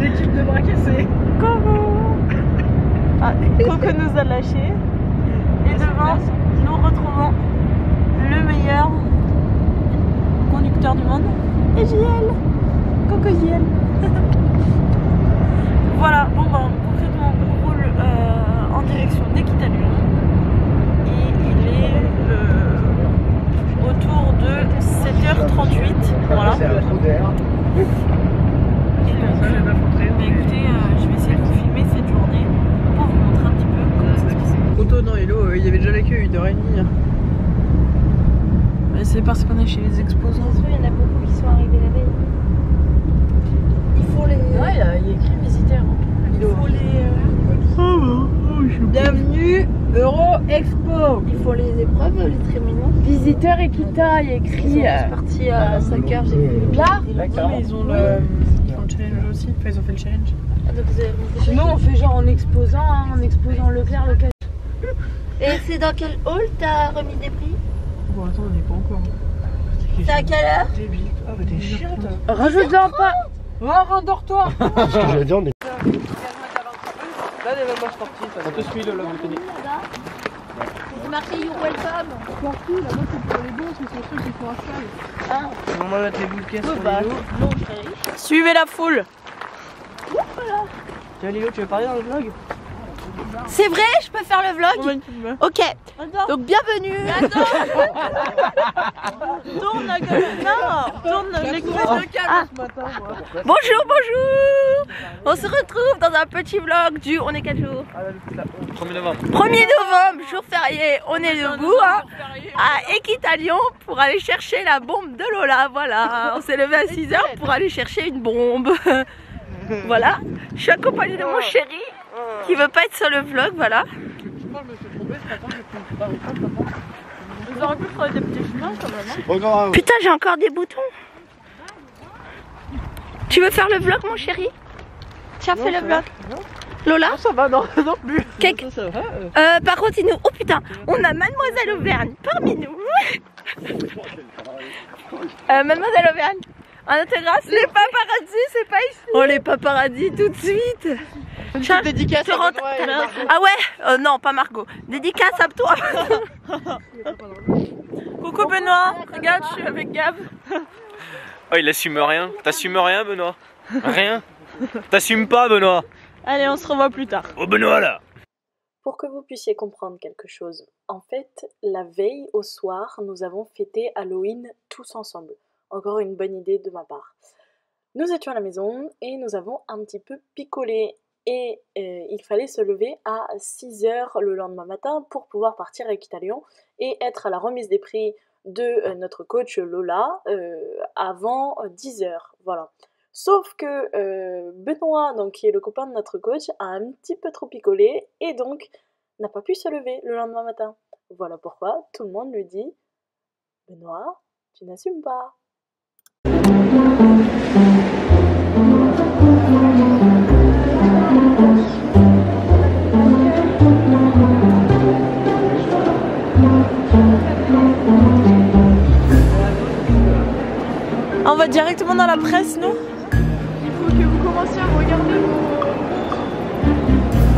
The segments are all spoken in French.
L'équipe de bras cassés. Coucou ah, Coco nous a lâchés. Et devant, nous retrouvons le meilleur conducteur du monde. Et JL Coco JL Voilà, bon ben, concrètement, on roule euh, en direction d'Equitalion. Et il est euh, autour de 7h38. Voilà. C'est un trou d'air. Et donc, Ça, j'ai pas montré. bah, écoutez, euh, je vais essayer de vous filmer cette journée pour vous montrer un petit peu comment ça se passe. Auto dans Hello, euh, il y avait déjà la queue 8h30. Bah, c'est parce qu'on est chez les exposants. il y en a beaucoup qui sont arrivés la veille. Il faut les. Ouais, il y a, il y a écrit visiteur. Il faut les. euh, Bienvenue Euro Expo. Il faut les épreuves, les très mignons. Visiteur Equita, il y a écrit. Je suis partie à 5h, j'ai fait le Là D'accord. Mais ils ont le, ils font le challenge aussi. Enfin, ils ont fait le challenge. Donc vous avez remis des Sinon, on fait genre en exposant, hein, en exposant Leclerc, Leclerc. Et c'est dans quel hall t'as remis des prix Bon, attends, on n'y est pas encore. C'est à quelle heure Débile. Ah, mais t'es chiante. Rajoute-en pas Oh, rendors-toi Ce que j'allais dire, on est. Sportifs. On te suit, vous tenez. C'est marqué You Welcome. Sportifs, là-bas, c'est pour les bons, c'est pour ceux qui font un cheval. On va mettre les caisse sur Léo. non, je serais riche. Suivez la foule Tiens, Léo, tu veux parler dans le vlog? C'est vrai, je peux faire le vlog. Ok, Attends. donc bienvenue Tourne la Non Tourne Ah. ce matin, moi. Bonjour, bonjour On se retrouve dans un petit vlog du... On est quel jour Ah, là, le coup, là. 1er novembre. 1er novembre, jour férié, on est debout hein, à Equitalion pour aller chercher la bombe de Lola. Voilà, on s'est levé à 6h pour aller chercher une bombe. voilà, je suis accompagnée de mon chéri qui veut pas être sur le vlog, voilà. Je crois que je me suis trompé ce matin, j'ai pris une barre au sol, papa. Vous auriez pu trouver des petits chemins quand même. hein. Putain, j'ai encore des boutons. Tu veux faire le vlog, mon chéri? Tiens, fais le vlog. Non. Lola? Non, ça va, non, non plus. Quelque- Ça, ça va. euh. Euh, par contre, nous... Oh putain, on a Mademoiselle Auvergne parmi nous. Euh, Mademoiselle Auvergne, en intégration. Les paparazzi, c'est pas ici. Oh, les paparazzi, tout de suite. Une petite dédicace à rentre- Benoît et Margot. Ah ouais euh, Non, pas Margot. Dédicace à toi. Coucou Benoît, regarde, je suis avec Gab. Oh, il assume rien. T'assumes rien, Benoît? Rien? T'assumes pas, Benoît? Allez, on se revoit plus tard. Oh, Benoît, là Pour que vous puissiez comprendre quelque chose, en fait, la veille au soir, nous avons fêté Halloween tous ensemble. Encore une bonne idée de ma part. Nous étions à la maison et nous avons un petit peu picolé. Et euh, il fallait se lever à 6h le lendemain matin pour pouvoir partir à Equitalion et être à la remise des prix de euh, notre coach Lola euh, avant 10h. Voilà. Sauf que Benoît, donc, qui est le copain de notre coach, a un petit peu trop picolé et donc n'a pas pu se lever le lendemain matin. Voilà pourquoi tout le monde lui dit Benoît, tu n'assumes pas. Va directement dans la presse, non Il faut que vous commenciez à regarder vos.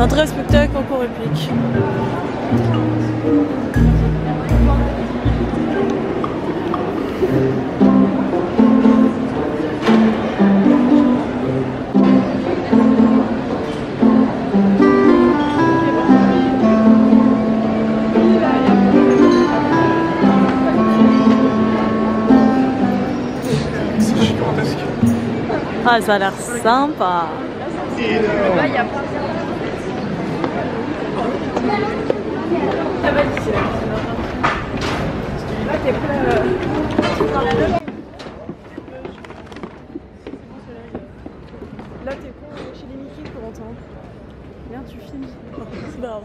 Entrée spectacle, concours réplique. Ah, ça a l'air sympa. Là, il y a plein de. Ça va d'ici là. Là, t'es prêt. Dans la loge. Là, t'es prêt chez les Mickey pour entendre. Viens, tu filmes. C'est grave.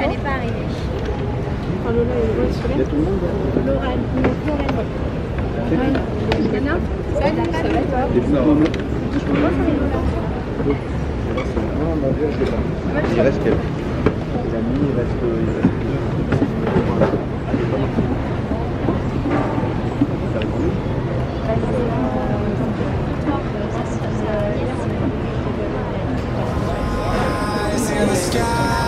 Elle n'est pas arrivée. Lola, elle est sur les- Laura, et Il reste il reste. Il sky,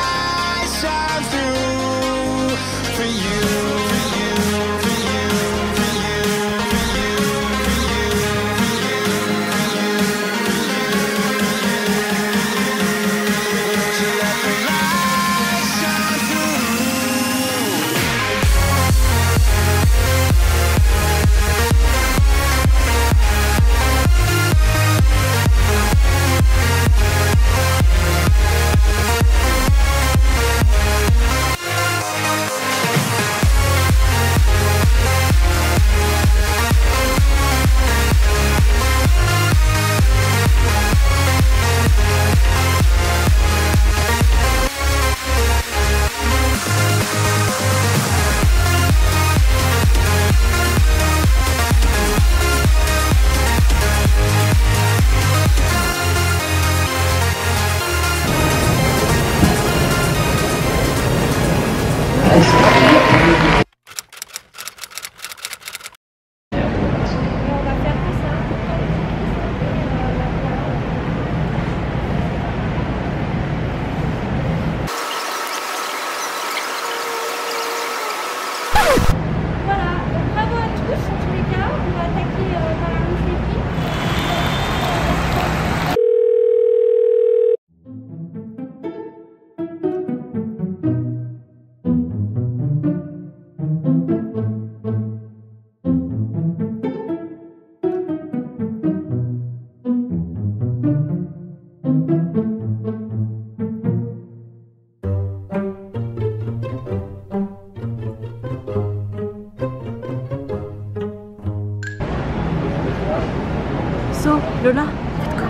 So, Lola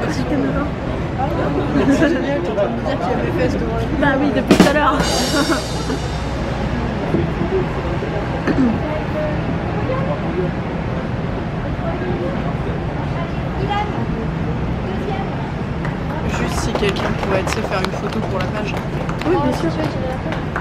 C'est génial, t'es en train de me dire qu'il y a mes fesses devant la Bah oui, depuis tout à l'heure. Juste si quelqu'un pouvait se faire une photo pour la page. Oui, bien sûr.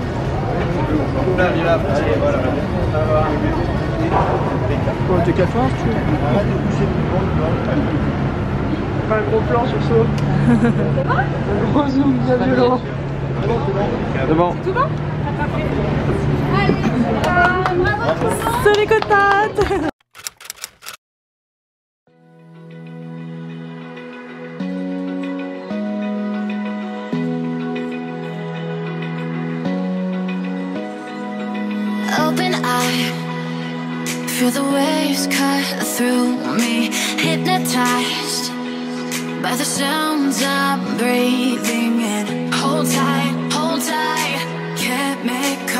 tout le monde. tu vois. Enfin, un gros plan sur ce. un gros zoom bien violent. C'est bon. Allez, euh, bravo. Cotate waves cut through me Hypnotized by the sounds I'm breathing in. Hold tight, hold tight, can't make